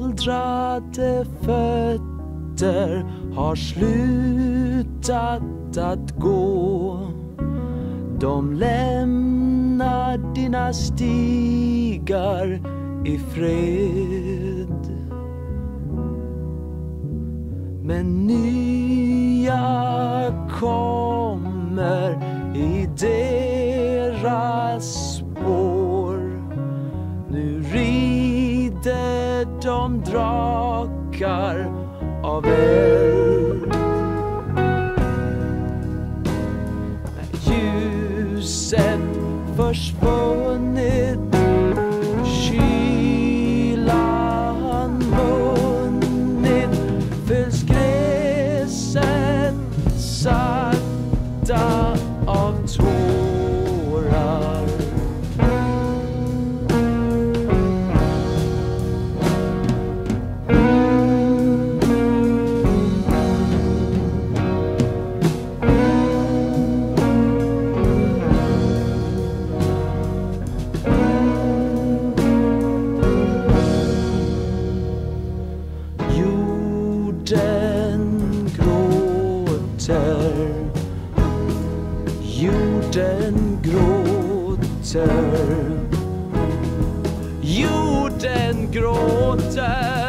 åldrade fötter har slutat att gå. De lämnar dina stigar i fred. Men nya kommer i det de drakar av eld. När ljuset försvunnit Jorden gråter. Jorden gråter.